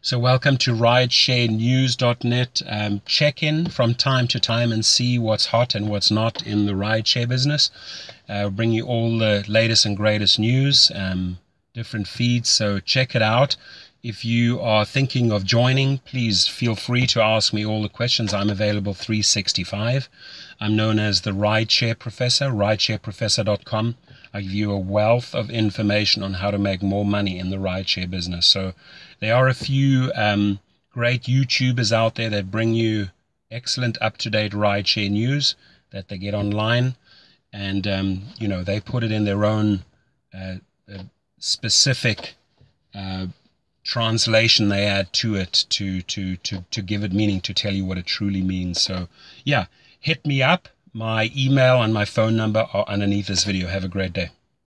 So, welcome to ridesharenews.net. Um, check in from time to time and see what's hot and what's not in the rideshare business. Uh, bring you all the latest and greatest news, um, different feeds. So, check it out. If you are thinking of joining, please feel free to ask me all the questions. I'm available 365. I'm known as the Rideshare Professor, rideshareprofessor.com. I give you a wealth of information on how to make more money in the rideshare business. So there are a few um, great YouTubers out there that bring you excellent up to date rideshare news that they get online. And, um, you know, they put it in their own uh, uh, specific uh, translation they add to it to, to, to, to give it meaning, to tell you what it truly means. So, yeah, hit me up. My email and my phone number are underneath this video. Have a great day.